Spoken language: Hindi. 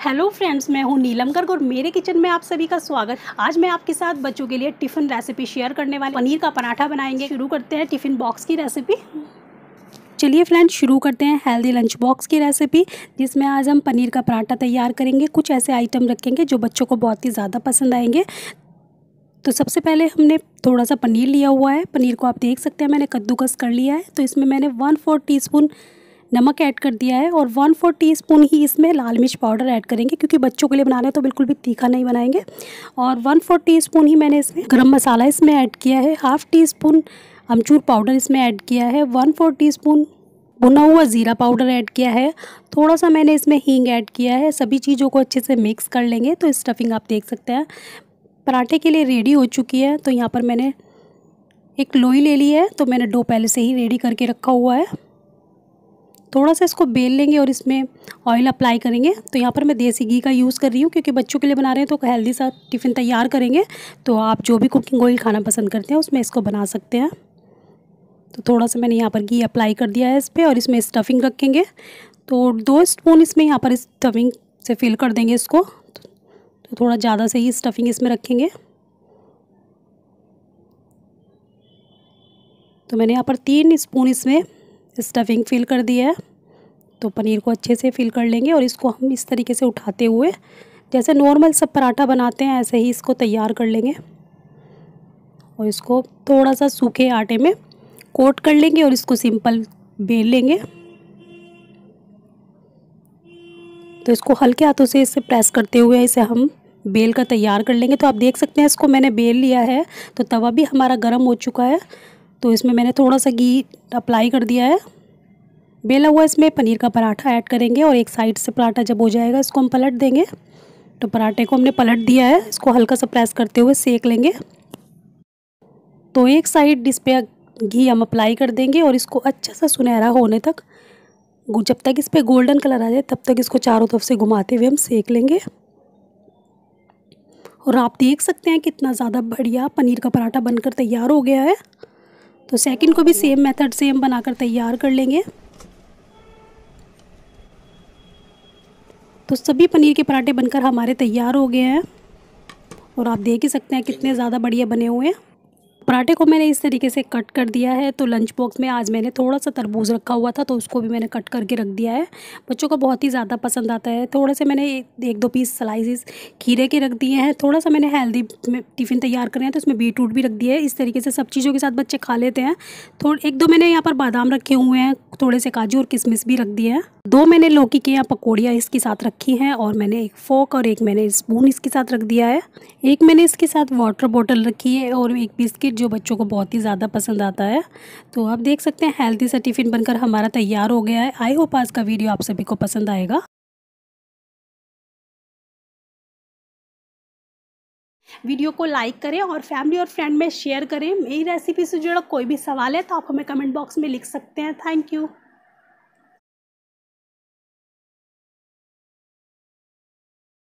हेलो फ्रेंड्स मैं हूँ नीलम गर्ग और मेरे किचन में आप सभी का स्वागत। आज मैं आपके साथ बच्चों के लिए टिफ़िन रेसिपी शेयर करने वाली पनीर का पराठा बनाएँगे। शुरू करते हैं टिफ़िन बॉक्स की रेसिपी चलिए फ्रेंड्स शुरू करते हैं हेल्दी लंच बॉक्स की रेसिपी जिसमें आज हम पनीर का पराठा तैयार करेंगे। कुछ ऐसे आइटम रखेंगे जो बच्चों को बहुत ही ज़्यादा पसंद आएँगे। तो सबसे पहले हमने थोड़ा सा पनीर लिया हुआ है। पनीर को आप देख सकते हैं, मैंने कद्दूकस कर लिया है। तो इसमें मैंने वन फोर टी नमक ऐड कर दिया है और वन फोर टी स्पून ही इसमें लाल मिर्च पाउडर ऐड करेंगे क्योंकि बच्चों के लिए बनाना है तो बिल्कुल भी तीखा नहीं बनाएँगे। और वन फोर टी स्पून ही मैंने इसमें गरम मसाला इसमें ऐड किया है। हाफ़ टी स्पून अमचूर पाउडर इसमें ऐड किया है। वन फोर टी स्पून भुना हुआ ज़ीरा पाउडर ऐड किया है। थोड़ा सा मैंने इसमें हींग ऐड किया है। सभी चीज़ों को अच्छे से मिक्स कर लेंगे तो स्टफिंग आप देख सकते हैं। पराठे के लिए रेडी हो चुकी है तो यहाँ पर मैंने एक लोई ले ली है तो मैंने डो पहले से ही रेडी करके रखा हुआ है। थोड़ा सा इसको बेल लेंगे और इसमें ऑयल अप्लाई करेंगे। तो यहाँ पर मैं देसी घी का यूज़ कर रही हूँ, क्योंकि बच्चों के लिए बना रहे हैं तो हेल्दी सा टिफ़िन तैयार करेंगे। तो आप जो भी कुकिंग ऑयल खाना पसंद करते हैं, उसमें इसको बना सकते हैं। तो थोड़ा सा मैंने यहाँ पर घी अप्लाई कर दिया है इस पर और इसमें स्टफिंग रखेंगे। तो दो स्पून इसमें यहाँ पर स्टफिंग से फिल कर देंगे इसको। तो थोड़ा ज़्यादा से ही स्टफिंग इसमें रखेंगे। तो मैंने यहाँ पर तीन स्पून इसमें स्टफिंग फिल कर दिया है। तो पनीर को अच्छे से फिल कर लेंगे और इसको हम इस तरीके से उठाते हुए, जैसे नॉर्मल सब पराठा बनाते हैं, ऐसे ही इसको तैयार कर लेंगे। और इसको थोड़ा सा सूखे आटे में कोट कर लेंगे और इसको सिंपल बेल लेंगे। तो इसको हल्के हाथों से इसे प्रेस करते हुए इसे हम बेल का तैयार कर लेंगे। तो आप देख सकते हैं इसको मैंने बेल लिया है तो तवा भी हमारा गर्म हो चुका है। तो इसमें मैंने थोड़ा सा घी अप्लाई कर दिया है। बेला हुआ इसमें, पनीर का पराठा ऐड करेंगे और एक साइड से पराठा जब हो जाएगा, इसको हम पलट देंगे। तो पराठे को हमने पलट दिया है, इसको हल्का सा प्रेस करते हुए सेक लेंगे। तो एक साइड इस पर घी हम अप्लाई कर देंगे और इसको अच्छा सा सुनहरा होने तक जब तक इस पर गोल्डन कलर आ जाए, तब तक इसको चारों तरफ़ से घुमाते हुए हम सेक लेंगे। और आप देख सकते हैं कितना ज़्यादा बढ़िया पनीर का पराठा बनकर तैयार हो गया है। तो सेकंड को भी सेम मेथड से हम बनाकर तैयार कर लेंगे। तो सभी पनीर के पराठे बनकर हमारे तैयार हो गए हैं। और आप देख ही सकते हैं कितने ज़्यादा बढ़िया बने हुए हैं। पराठे को मैंने इस तरीके से कट कर दिया है। तो लंच बॉक्स में आज मैंने थोड़ा सा तरबूज रखा हुआ था तो उसको भी मैंने कट करके रख दिया है। बच्चों को बहुत ही ज़्यादा पसंद आता है। थोड़े से मैंने एक एक दो पीस स्लाइसिस खीरे के रख दिए हैं। थोड़ा सा मैंने हेल्दी टिफ़िन तैयार कर हैं तो उसमें बीट भी रख दिया है। इस तरीके से सब चीज़ों के साथ बच्चे खा लेते हैं। थोड़े, एक दो मैंने यहाँ पर बादाम रखे हुए हैं, थोड़े से काजू और किशमिश भी रख दिए हैं। दो मैंने लौकी के यहाँ पकौड़ियाँ इसके साथ रखी हैं और मैंने एक फोक और एक मैंने स्पून इसके साथ रख दिया है। एक मैंने इसके साथ वाटर बॉटल रखी है और एक बिस्किट जो बच्चों को बहुत ही ज़्यादा पसंद आता है। तो आप देख सकते हैं हेल्थी सा टिफ़िन बनकर हमारा तैयार हो गया है। आई होप आज का वीडियो आप सभी को पसंद आएगा। वीडियो को लाइक करें और फैमिली और फ्रेंड में शेयर करें। मेरी रेसिपी से जुड़ा कोई भी सवाल है तो आप हमें कमेंट बॉक्स में लिख सकते हैं। Thank you